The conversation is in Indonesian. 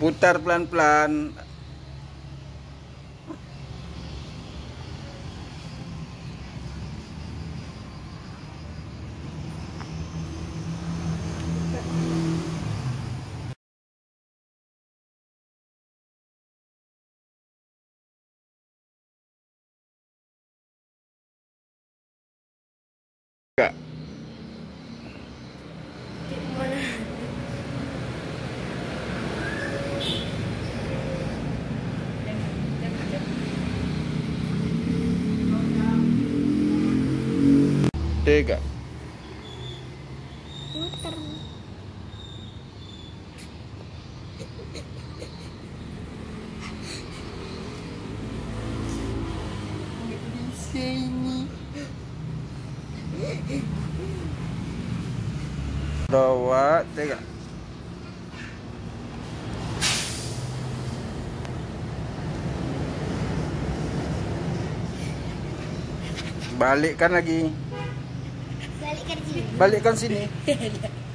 putar pelan-pelan Bisa ini. Tiga. Balikkan lagi. Balik kerja. Balikkan sini.